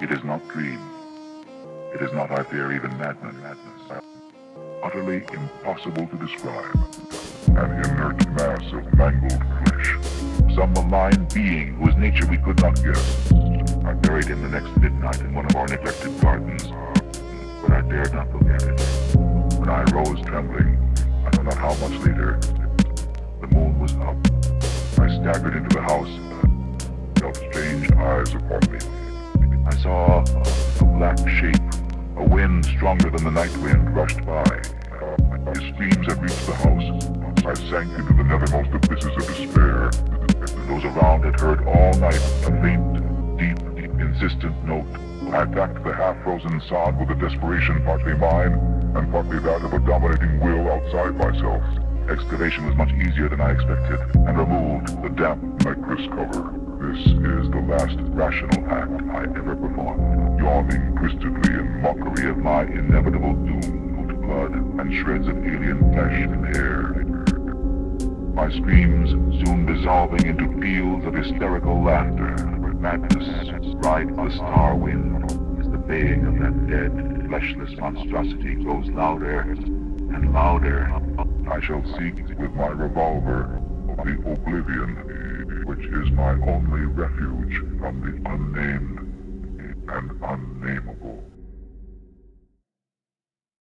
It is not dream. It is not, I fear, even madness. madness. Utterly impossible to describe. An inert mass of mangled flesh. Some malign being whose nature we could not guess. I buried him the next midnight in one of our neglected gardens, but I dared not look at it. When I rose trembling, I know not how much later, the moon was up. I staggered into the house, felt strange eyes upon me. Black shape, a wind stronger than the night wind rushed by. His screams had reached the house. I sank into the nethermost abysses of despair. Those around had heard all night a faint, deep, insistent note. I attacked the half-frozen sod with a desperation partly mine, and partly that of a dominating will outside myself. Excavation was much easier than I expected, and removed the damp nitrous cover. This is the last rational act I ever performed, of my inevitable doom blood and shreds of alien flesh and hair. My screams soon dissolving into peals of hysterical laughter. Madness, ride the star wind, as the baying of that dead, fleshless monstrosity grows louder and louder. I shall seek with my revolver the oblivion, which is my only refuge from the unnamed and unnameable.